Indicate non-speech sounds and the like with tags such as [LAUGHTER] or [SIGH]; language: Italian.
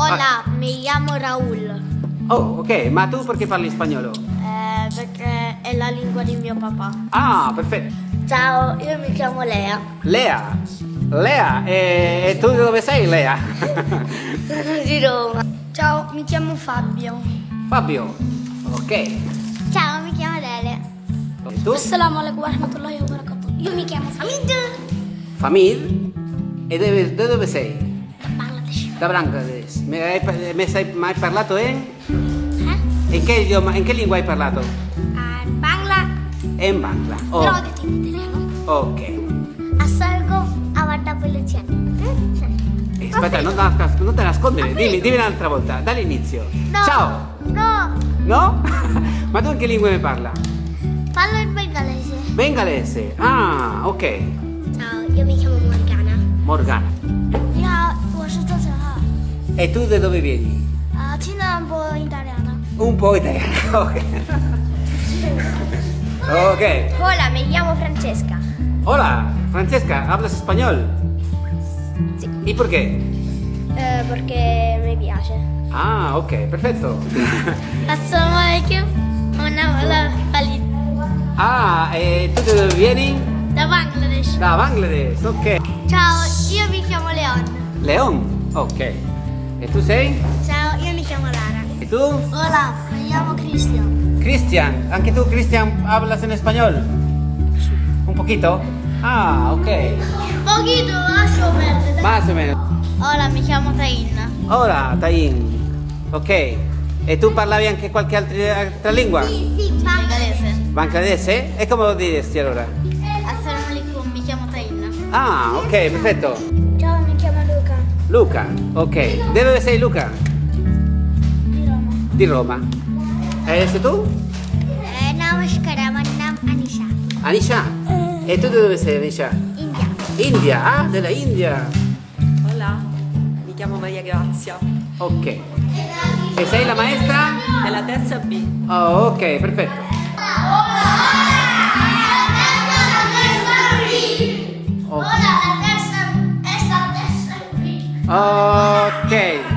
Hola, mi chiamo Raul. Oh, ok, ma tu perché parli spagnolo? Eh, perché è la lingua di mio papà. Ah, perfetto. Ciao, io mi chiamo Lea. Lea, Lea, e, e tu dove sei Lea? [LAUGHS] Sono di Roma. Ciao, mi chiamo Fabio. Fabio, ok. Ciao, mi chiamo Lele. E tu? Assalamu alaikum warahmatullahi wabarakatuh. Io mi chiamo Famid. Famil? E dove, dove sei? Bangladesh. Da Bangladesh. Mi hai, parlato in? Eh? In che idioma, in che lingua hai parlato? Ah, Bangla. In Bangla. Oh, in italiano. ok. Assalgo a guardare. Eh, Aspetta, non, non te nascondere, dimmi, dimmi un'altra volta, dall'inizio. No. Ciao! No. No? Ma tu in che lingua mi parla? Parlo in bengalese. Bengalese. Ah, ok. Ciao, io mi chiamo Morgana. Morgana. E tu da dove vieni? Uh, Cina un po' italiana. Un po' italiana, [LAUGHS] ok. ok. Hola, mi chiamo Francesca. Hola, Francesca, hablas español? Sì. E perché? Eh, perché mi piace. Ah, ok, perfetto. [LAUGHS] Assalamu alaikum. Una palita. Ah, e tu da dove vieni? Da Bangladesh. Da Bangladesh, ok. Ciao, io mi chiamo Leon. Leon? Ok. E tu sei? Ciao, io mi chiamo Lara. ¿Y tú? Hola, mi chiamo Cristian. Cristian, ¿anche tú, Cristian, hablas en español? Un poquito? Ah, ok. Poquito, lascio perdere. Más o menos. Hola, mi chiamo Taina. Ora, Tayin. Ok. E tu parlavi anche qualche altra, altra lingua? Sì, sì, Bangladese. Bangladese? E come lo diresti allora? Assalamualaikum, mi chiamo Taina. Ah, ok, perfetto. Luca. Ok. Di dove sei Luca? Di Roma. Di Roma. E sei tu? Eh, Namaskara, name Anisha. Anisha. E tu di dove sei Anisha? India. India, ah, della India. Hola, mi chiamo Maria Grazia, Ok. E sei la maestra? della terza B. Oh, ok, perfetto. Okay.